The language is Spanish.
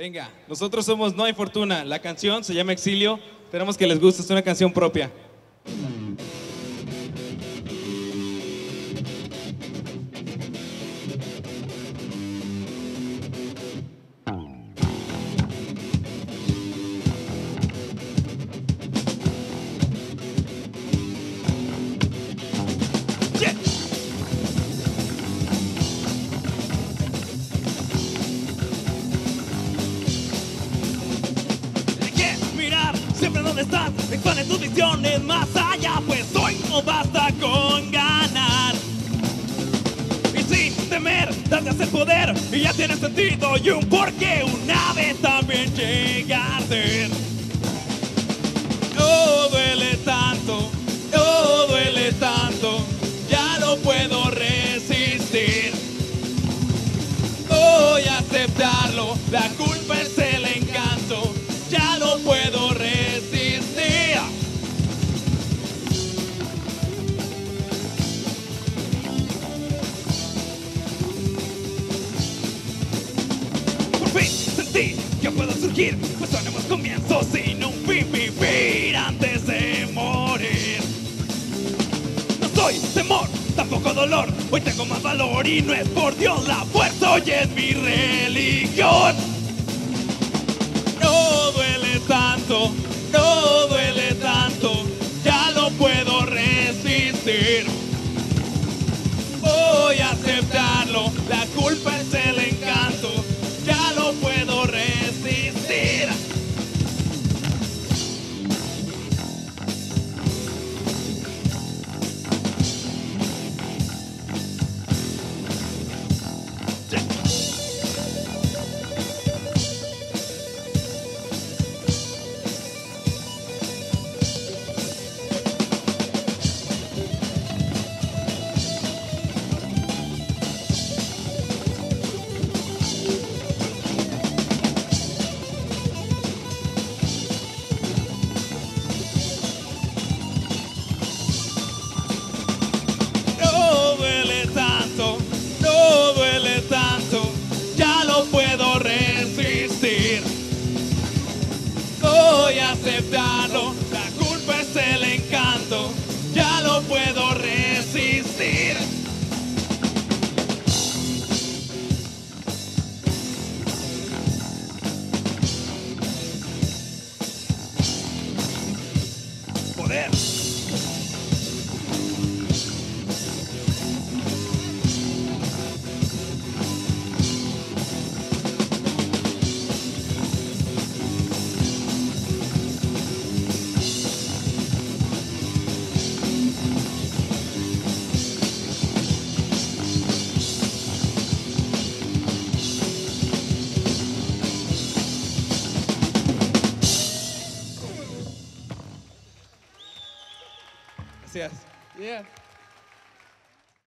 Venga, nosotros somos No hay Fortuna. La canción se llama Exilio. Esperamos que les guste, es una canción propia. Estás, expande tus visiones más allá, pues hoy no basta con ganar. Y sin temer, date el poder y ya tiene sentido y un porqué una vez también llegaste. No duele tanto, no duele tanto, ya no puedo resistir. Voy a aceptarlo, la culpa es sentí que puedo surgir, pues son nuevos comienzos sin un fin vivir antes de morir. No soy temor, tampoco dolor, hoy tengo más valor y no es por Dios, la fuerza hoy es mi religión. No duele tanto, no duele tanto, ya lo puedo resistir. Gracias. Yeah.